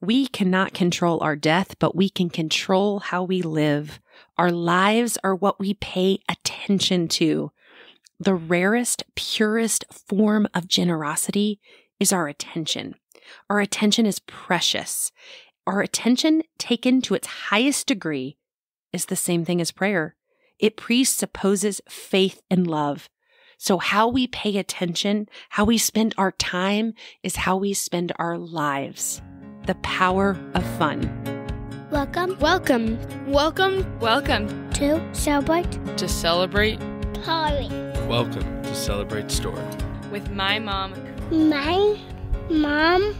We cannot control our death, but we can control how we live. Our lives are what we pay attention to. The rarest, purest form of generosity is our attention. Our attention is precious. Our attention taken to its highest degree is the same thing as prayer. It presupposes faith and love. So how we pay attention, how we spend our time is how we spend our lives. The power of fun. Welcome Welcome. Welcome. Welcome to Celebrate to celebrate Polly. Welcome to Celebrate Story. with my mom. My mom,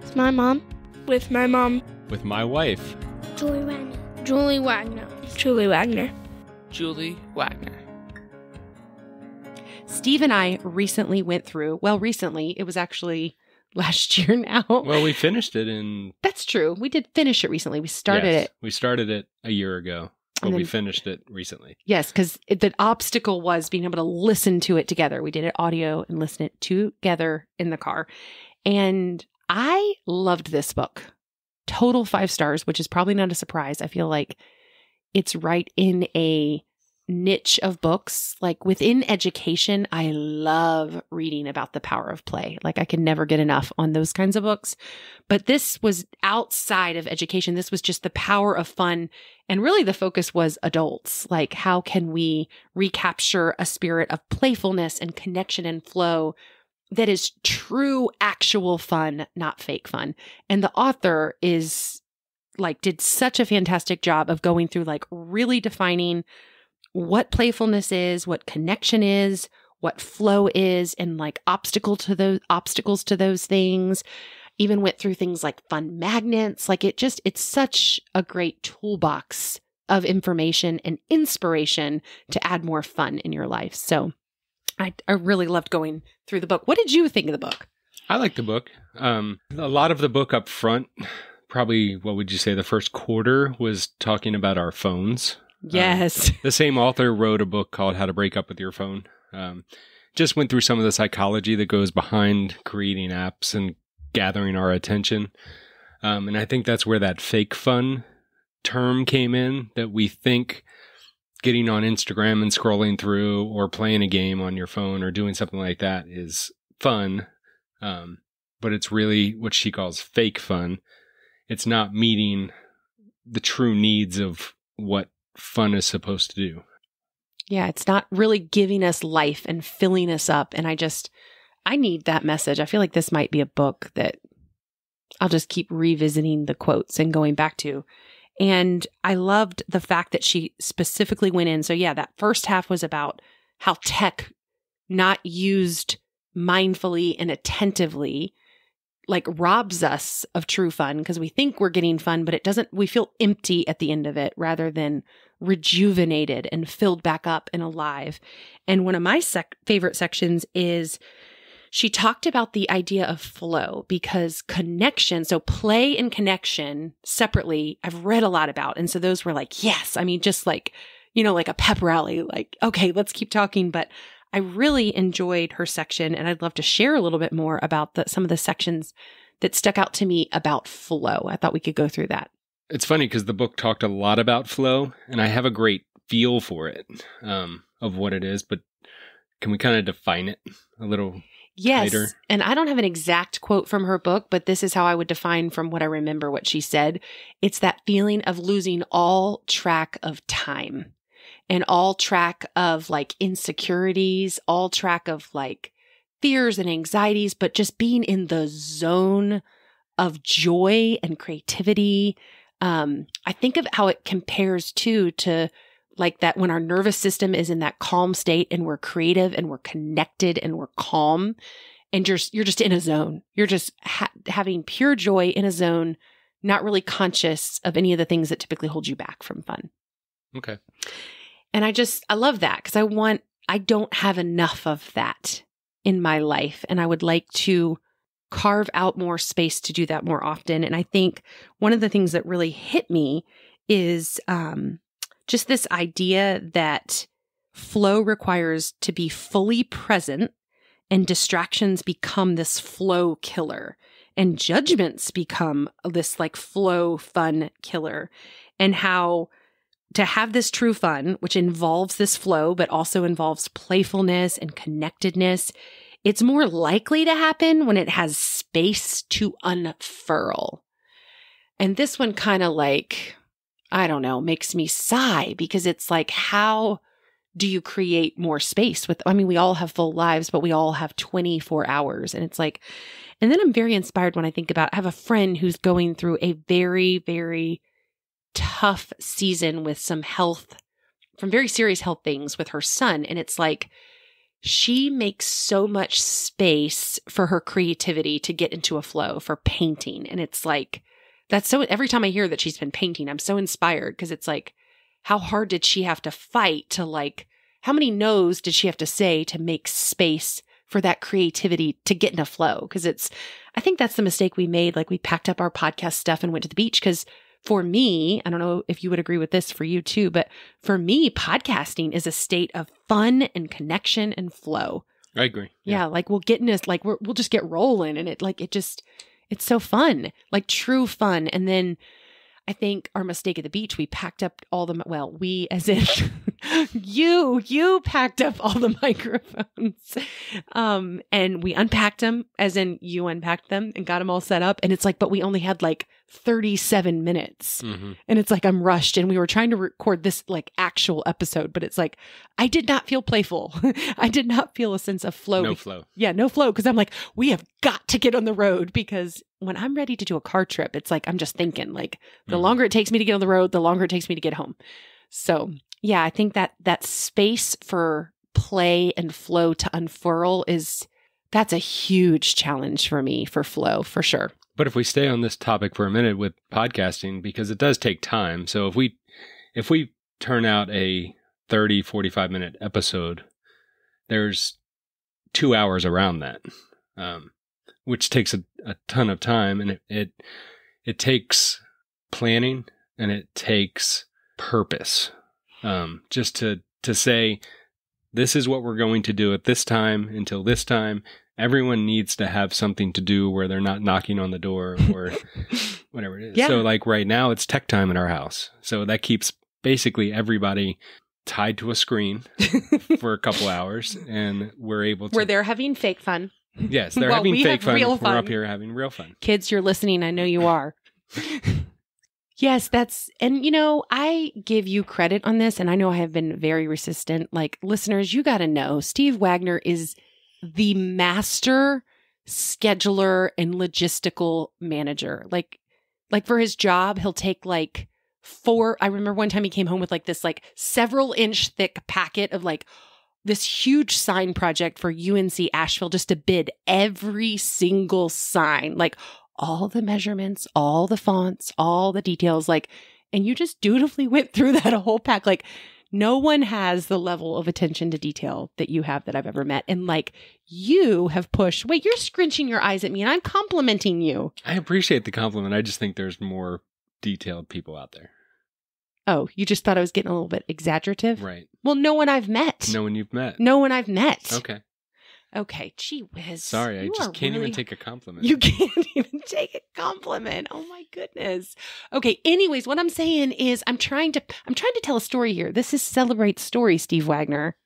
It's my mom. With my mom, With my wife, Julie Wagner, Julie Wagner. Julie Wagner. Julie Wagner. Steve and I recently went through, well, recently, it was actually last year now. well, we finished it in. That's true. We did finish it recently. We started yes, it. We started it a year ago, but And we finished it recently. Yes, because the obstacle was being able to listen to it together. We did it audio and listen it together in the car. And I loved this book. Total five stars, which is probably not a surprise. I feel like it's right in a niche of books. Like within education, I love reading about the power of play. Like I can never get enough on those kinds of books. But this was outside of education. This was just the power of fun. And really the focus was adults. Like how can we recapture a spirit of playfulness and connection and flow that is true, actual fun, not fake fun. And the author is like, did such a fantastic job of going through like really defining what playfulness is, what connection is, what flow is, and like obstacle to those obstacles to those things. Even went through things like fun magnets. Like it just, it's such a great toolbox of information and inspiration to add more fun in your life. So I, I really loved going through the book. What did you think of the book? I like the book. Um, a lot of the book up front, probably what would you say, the first quarter was talking about our phones. Yes. The same author wrote a book called How to Break Up with Your Phone. Um, just went through some of the psychology that goes behind creating apps and gathering our attention. Um, and I think that's where that fake fun term came in that we think getting on Instagram and scrolling through or playing a game on your phone or doing something like that is fun. Um, but it's really what she calls fake fun. It's not meeting the true needs of what fun is supposed to do. Yeah, it's not really giving us life and filling us up. And I just, I need that message. I feel like this might be a book that I'll just keep revisiting the quotes and going back to. And I loved the fact that she specifically went in. So, yeah, that first half was about how tech, not used mindfully and attentively, like robs us of true fun because we think we're getting fun, but it doesn't, we feel empty at the end of it rather than rejuvenated and filled back up and alive. And one of my sec- favorite sections is she talked about the idea of flow because connection, so play and connection separately, I've read a lot about. And so those were like, yes, I mean, just like, you know, like a pep rally, like, okay, let's keep talking. But I really enjoyed her section and I'd love to share a little bit more about the, some of the sections that stuck out to me about flow. I thought we could go through that. It's funny because the book talked a lot about flow, and I have a great feel for it um, of what it is. But can we kind of define it a little? Yes. tighter. And I don't have an exact quote from her book, but this is how I would define from what I remember what she said. It's that feeling of losing all track of time and all track of like insecurities, all track of like fears and anxieties, but just being in the zone of joy and creativity. Um, I think of how it compares too to like that when our nervous system is in that calm state and we're creative and we're connected and we're calm and you're you're just in a zone. You're just ha- having pure joy in a zone, not really conscious of any of the things that typically hold you back from fun. Okay. And I just I love that because I want I don't have enough of that in my life and I would like to carve out more space to do that more often. And I think one of the things that really hit me is um just this idea that flow requires to be fully present and distractions become this flow killer. and judgments become this like flow fun killer and how to have this true fun which involves this flow but also involves playfulness and connectedness it's more likely to happen when it has space to unfurl. And this one kind of like i don't know makes me sigh because it's like how do you create more space with i mean we all have full lives but we all have 24 hours and it's like and then i'm very inspired when i think about i have a friend who's going through a very very tough season with some health from very serious health things with her son. And it's like she makes so much space for her creativity to get into a flow for painting. And it's like that's so every time i hear that she's been painting i'm so inspired because it's like how hard did she have to fight to like how many no's did she have to say to make space for that creativity to get in a flow? Because it's i think that's the mistake we made. Like we packed up our podcast stuff and went to the beach because for me i don't know if you would agree with this for you too but for me podcasting is a state of fun and connection and flow. I agree. yeah, like we'll get in this like we're, we'll just get rolling and it like it just it's so fun like true fun. And then i think our mistake at the beach we packed up all the well we as in you you packed up all the microphones um and we unpacked them as in you unpacked them and got them all set up. And it's like but we only had like 37 minutes hmm and it's like I'm rushed and we were trying to record this like actual episode but it's like I did not feel playful. I did not feel a sense of flow. No flow. Yeah, no flow because I'm like we have got to get on the road because when I'm ready to do a car trip it's like I'm just thinking like the Mhm. longer it takes me to get on the road the longer it takes me to get home. So, yeah, I think that that space for play and flow to unfurl is that's a huge challenge for me for flow for sure. But if we stay on this topic for a minute with podcasting, because it does take time. So if we if we turn out a 30, 45 minute episode, there's two hours around that, um, which takes a, a ton of time, and it, it it takes planning and it takes purpose, um, just to to say this is what we're going to do at this time until this time everyone needs to have something to do where they're not knocking on the door or whatever it is. Yeah. So like right now it's tech time in our house. So that keeps basically everybody tied to a screen for a couple hours and we're able to We're there having fake fun. Yes, they're Well, having we fake fun. real We're up here having real fun. Kids, you're listening. I know you are. yes, that's, and you know, I give you credit on this, and I know I have been very resistant. Like, listeners, you got to know Steve Wagner is the master scheduler and logistical manager. Like, like for his job, he'll take like four. I remember one time he came home with like this like several inch thick packet of like this huge sign project for UNC Asheville just to bid every single sign, like all the measurements, all the fonts, all the details, like, and you just dutifully went through that whole pack. Like, no one has the level of attention to detail that you have that I've ever met. And like, you have pushed, wait, you're scrunching your eyes at me and I'm complimenting you. I appreciate the compliment. I just think there's more detailed people out there. Oh, you just thought I was getting a little bit exaggerative? Right. Well, no one I've met. No one you've met. No one I've met. Okay. Okay. Gee whiz. Sorry, I just can't really even take a compliment. You can't even take a compliment. Oh my goodness. Okay, anyways, what I'm saying is I'm trying to I'm trying to tell a story here. This is celebrate story, Steve Wagner.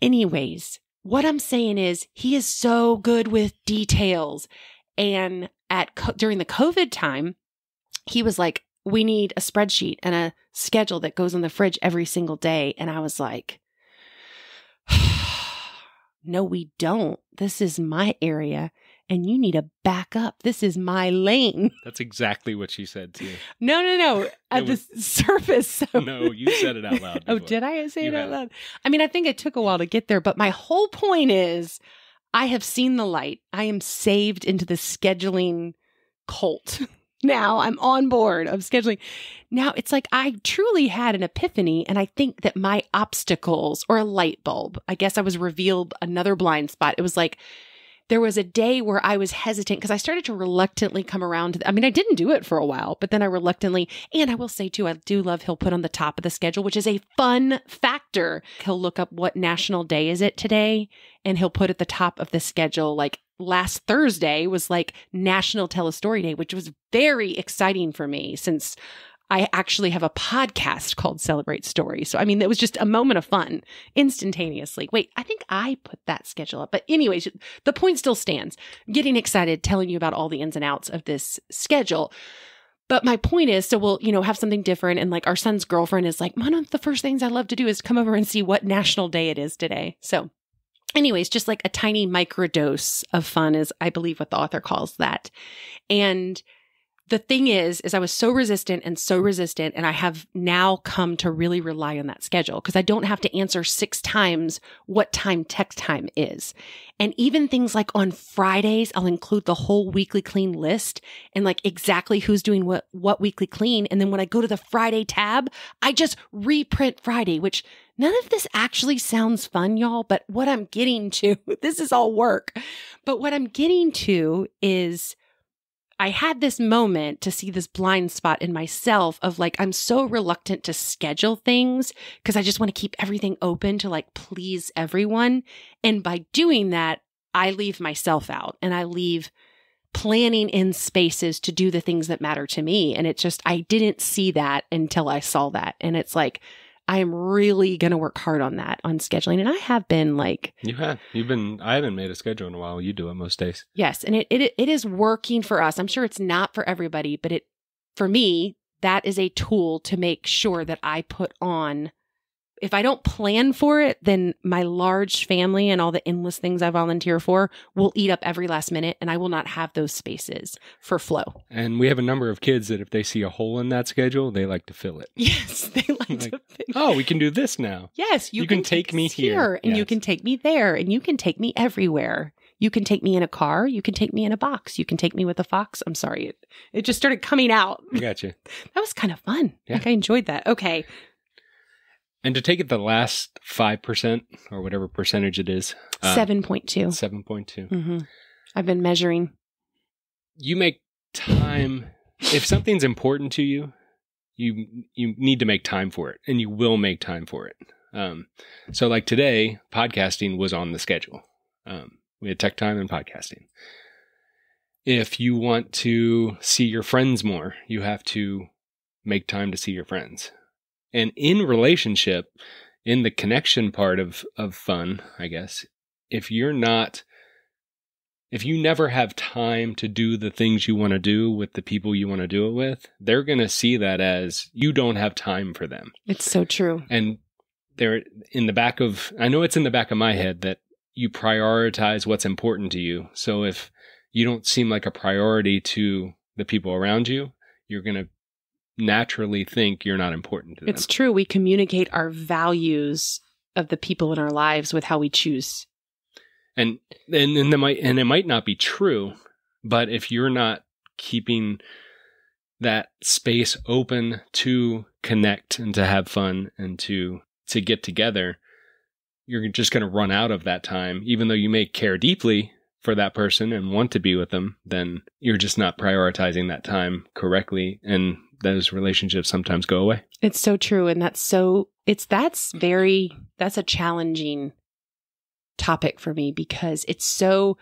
Anyways, what I'm saying is he is so good with details and at co- during the COVID time, he was like we need a spreadsheet and a schedule that goes in the fridge every single day and I was like no, we don't. This is my area and you need to back up. This is my lane. That's exactly what she said too. No, no, no. At the surface. So. No, you said it out loud oh, did I say You it out loud? I mean, I think it took a while to get there, but my whole point is I have seen the light. I am saved into the scheduling cult. Now I'm on board of scheduling. Now it's like I truly had an epiphany, and I think that my obstacles or a light bulb, I guess I was revealed another blind spot. It was like there was a day where I was hesitant because I started to reluctantly come around I mean, I didn't do it for a while, but then I reluctantly, and I will say too, I do love he'll put on the top of the schedule, which is a fun factor. He'll look up what national day is it today, and he'll put at the top of the schedule, like last Thursday was like National Tell a Story Day, which was very exciting for me since I actually have a podcast called Celebrate Stories. So, I mean, it was just a moment of fun instantaneously. Wait, I think I put that schedule up. But, anyways, the point still stands. Getting excited telling you about all the ins and outs of this schedule. But my point is, so we'll, you know, have something different. And like our son's girlfriend is like, one of the first things I love to do is come over and see what national day it is today. So, anyways, just like a tiny microdose of fun is, I believe, what the author calls that. And the thing is, is I was so resistant and so resistant, and I have now come to really rely on that schedule because I don't have to answer six times what time text time is. And even things like on Fridays, I'll include the whole weekly clean list and like exactly who's doing what, what weekly clean. And then when I go to the Friday tab, I just reprint Friday, which none of this actually sounds fun, y'all. But what I'm getting to, this is all work. But what I'm getting to is I had this moment to see this blind spot in myself of like, I'm so reluctant to schedule things because I just want to keep everything open to like please everyone. And by doing that, I leave myself out and I leave planning in spaces to do the things that matter to me. And it just, I didn't see that until I saw that. And it's like, I am really going to work hard on that, on scheduling. And I have been like, You have. You've been. I haven't made a schedule in a while. You do it most days. yes. And it, it, it is working for us. I'm sure it's not for everybody, but it, for me, that is a tool to make sure that I put on. If I don't plan for it, then my large family and all the endless things I volunteer for will eat up every last minute and I will not have those spaces for flow. And we have a number of kids that if they see a hole in that schedule, they like to fill it. Yes. They like, Like, to. Oh, we can do this now. Yes, you, You can take me us here. and you can take me there, and you can take me everywhere. You can take me in a car. You can take me in a box. You can take me with a fox. I'm sorry, it it just started coming out. I got you. That was kind of fun. Yeah. Like I enjoyed that. Okay, And to take it the last five percent or whatever percentage it is, uh, seven point two. seven point two. Mm-hmm. I've been measuring. you make time if something's important to you you you need to make time for it and you will make time for it um so like today podcasting was on the schedule um we had tech time and podcasting if you want to see your friends more you have to make time to see your friends and in relationship in the connection part of of fun i guess if you're not if you never have time to do the things you want to do with the people you want to do it with, they're going to see that as you don't have time for them. It's so true. And they're in the back of, I know it's in the back of my head that you prioritize what's important to you. So if you don't seem like a priority to the people around you, you're going to naturally think you're not important to them. It's true. We communicate our values of the people in our lives with how we choose. and and and, might, and it might not be true, but if you're not keeping that space open to connect and to have fun and to to get together, you're just going to run out of that time. Even though you may care deeply for that person and want to be with them, then you're just not prioritizing that time correctly, and those relationships sometimes go away. It's so true. And that's so, it's, that's very, that's a challenging topic for me because it's so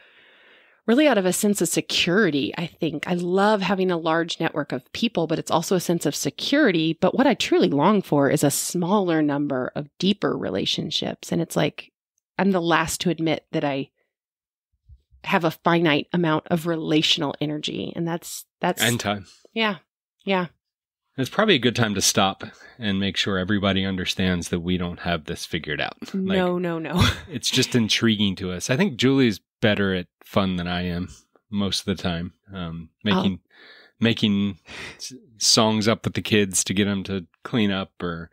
really out of a sense of security. I think I love having a large network of people, but it's also a sense of security. But what I truly long for is a smaller number of deeper relationships. And it's like, I'm the last to admit that I have a finite amount of relational energy. And that's, that's, And time. yeah, yeah. It's probably a good time to stop and make sure everybody understands that we don't have this figured out. Like, no, no, no. it's just intriguing to us. I think Julie's better at fun than I am most of the time. Um, making making s- songs up with the kids to get them to clean up, or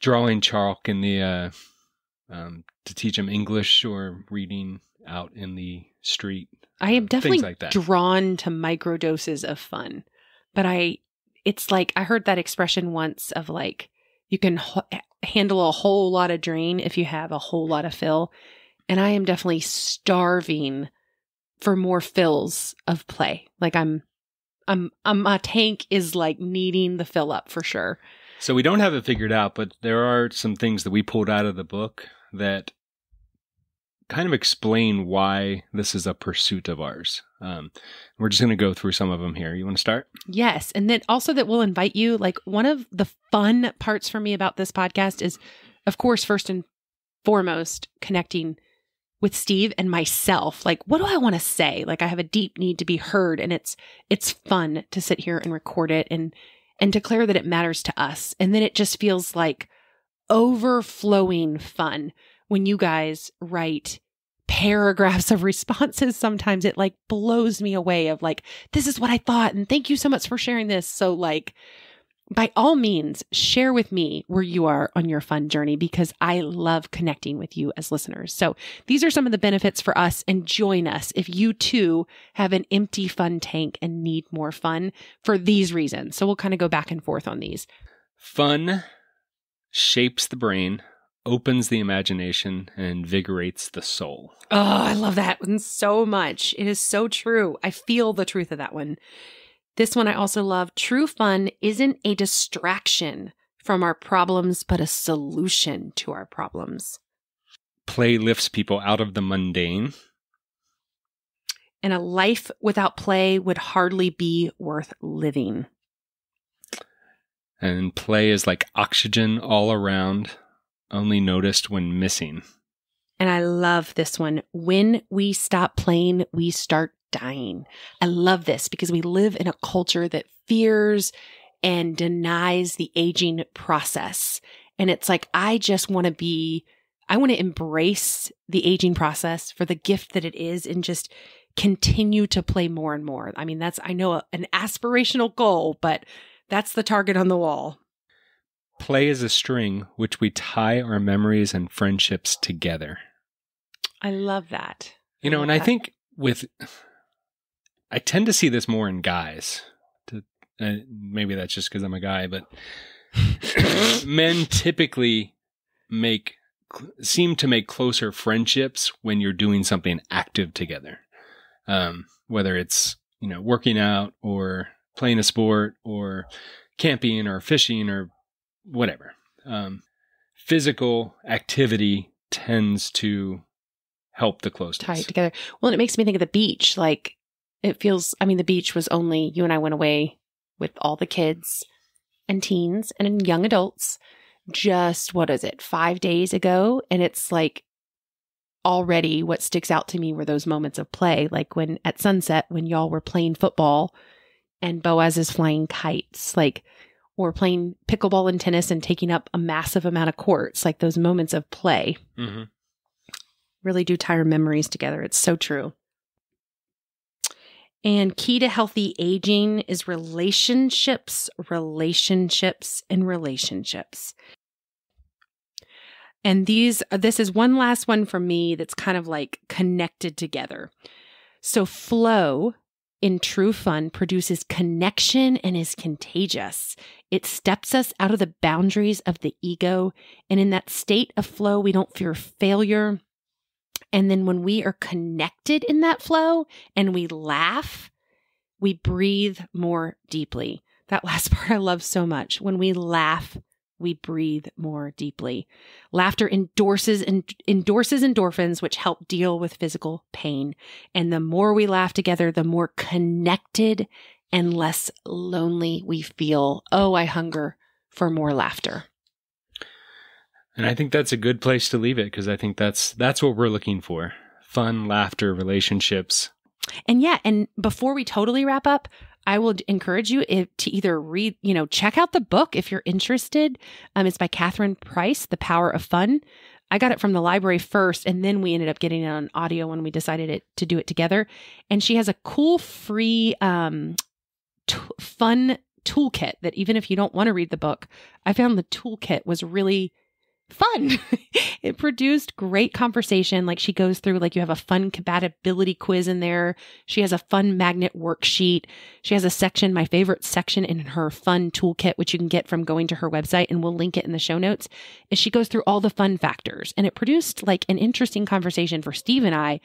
drawing chalk in the uh, um, to teach them English, or reading out in the street. I am definitely like that. drawn to microdoses of fun, but I, it's like I heard that expression once of like you can handle a whole lot of drain if you have a whole lot of fill, and I am definitely starving for more fills of play. Like I'm, I'm, I'm my tank is like needing the fill up for sure. So we don't have it figured out, but there are some things that we pulled out of the book that kind of explain why this is a pursuit of ours. Um, we're just going to go through some of them here. You want to start? Yes. And then also that we'll invite you. Like one of the fun parts for me about this podcast is, of course, first and foremost, connecting with Steve and myself. Like, what do I want to say? Like I have a deep need to be heard and it's it's fun to sit here and record it and and declare that it matters to us. And then it just feels like overflowing fun when you guys write paragraphs of responses sometimes it like blows me away of like this is what i thought and thank you so much for sharing this. So like by all means share with me where you are on your fun journey because i love connecting with you as listeners. So these are some of the benefits for us and join us if you too have an empty fun tank and need more fun for these reasons. So we'll kind of go back and forth on these. Fun shapes the brain, opens the imagination, and invigorates the soul. Oh, I love that one so much. It is so true. I feel the truth of that one. This one I also love. True fun isn't a distraction from our problems, but a solution to our problems. Play lifts people out of the mundane. And a life without play would hardly be worth living. And play is like oxygen all around, only noticed when missing. And I love this one. When we stop playing, we start dying. I love this because we live in a culture that fears and denies the aging process. And it's like, I just want to be, I want to embrace the aging process for the gift that it is and just continue to play more and more. I mean, that's, I know, a, an aspirational goal, but that's the target on the wall. Play is a string which we tie our memories and friendships together. I love that. You know, love and I think with, I tend to see this more in guys. To, uh, maybe that's just because I'm a guy, but men typically make seem to make closer friendships when you're doing something active together. Um, whether it's you know working out or playing a sport or camping or fishing or whatever. Um, physical activity tends to help the closeness. tie together. Well, and it makes me think of the beach. Like it feels, I mean, the beach was only you and I went away with all the kids and teens and young adults just, what is it, five days ago? And it's like already what sticks out to me were those moments of play. Like when at sunset, when y'all were playing football and Boaz is flying kites, like, or playing pickleball and tennis and taking up a massive amount of courts, like those moments of play hmm really do tie our memories together. It's so true. And key to healthy aging is relationships, relationships, and relationships. And these, this is one last one for me that's kind of like connected together. So, flow in true fun produces connection and is contagious. It steps us out of the boundaries of the ego. And in that state of flow, we don't fear failure. And then when we are connected in that flow and we laugh, we breathe more deeply. That last part I love so much. When we laugh, we breathe more deeply. Laughter endorses and endorses endorphins, which help deal with physical pain. And the more we laugh together, the more connected and less lonely we feel. Oh, I hunger for more laughter. And I think that's a good place to leave it because I think that's that's what we're looking for: fun, laughter, relationships. And yeah, and before we totally wrap up, I will encourage you if, to either read, you know, check out the book if you're interested. Um, it's by Catherine Price, The Power of Fun. I got it from the library first, and then we ended up getting it on audio when we decided it, to do it together. And she has a cool free, um, t- fun toolkit that even if you don't want to read the book, I found the toolkit was really fun. it produced great conversation. Like she goes through, like you have a fun compatibility quiz in there. She has a fun magnet worksheet. She has a section, my favorite section in her fun toolkit, which you can get from going to her website and we'll link it in the show notes. Is she goes through all the fun factors and it produced like an interesting conversation for Steve and I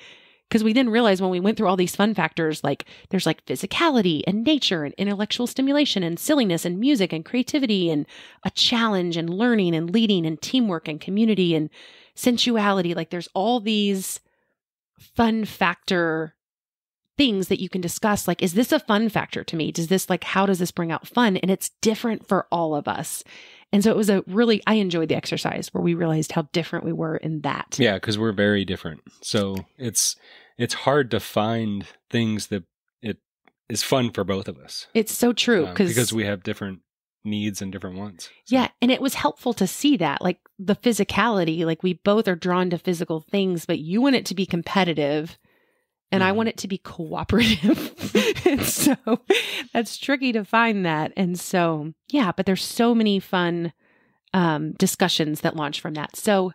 because we didn't realize when we went through all these fun factors like there's like physicality and nature and intellectual stimulation and silliness and music and creativity and a challenge and learning and leading and teamwork and community and sensuality. Like there's all these fun factor things that you can discuss. Like, is this a fun factor to me? Does this, like, how does this bring out fun? And it's different for all of us. And so it was a really, I enjoyed the exercise where we realized how different we were in that. Yeah, because we're very different. So it's it's hard to find things that it is fun for both of us. It's so true um, because because we have different needs and different wants. So- Yeah. And it was helpful to see that, like the physicality, like we both are drawn to physical things, but you want it to be competitive and I Mhm. want it to be cooperative. and so that's tricky to find that. And so, yeah, but there's so many fun um, discussions that launch from that. So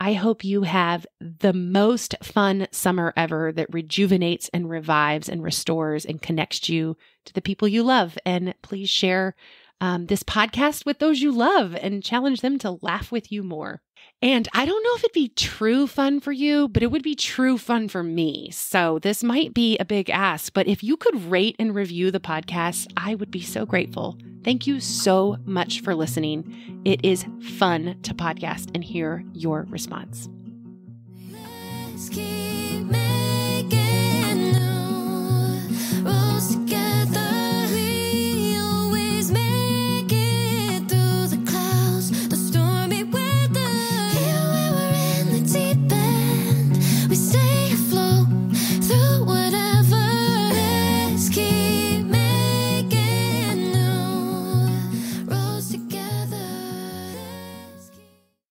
I hope you have the most fun summer ever that rejuvenates and revives and restores and connects you to the people you love. And please share um, this podcast with those you love and challenge them to laugh with you more. And I don't know if it'd be true fun for you, but it would be true fun for me. So this might be a big ask, but if you could rate and review the podcast, I would be so grateful. Thank you so much for listening. It is fun to podcast and hear your response.